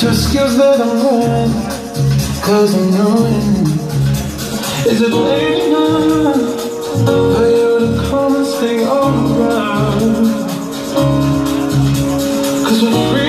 Just gives that I'm red Cause I'm knowing Is it late enough For you to come and thing all around. Cause we're free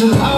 is how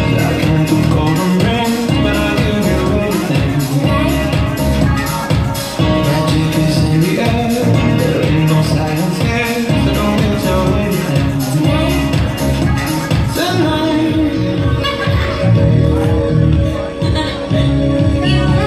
you.